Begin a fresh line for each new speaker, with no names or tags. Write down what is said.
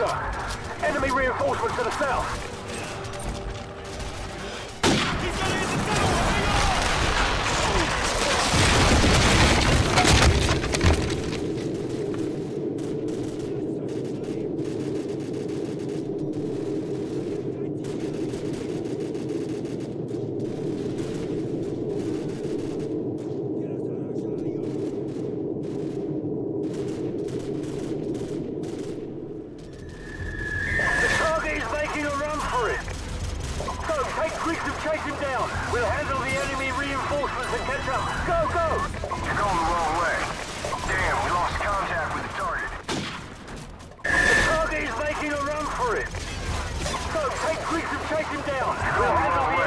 Enemy reinforcements to the south. Quick to chase him down. We'll handle the enemy reinforcements and catch up. Go, go!
You're going the wrong way. Damn, we lost contact with the target.
The target is making a run for it. So, take quick to chase him down. We'll handle the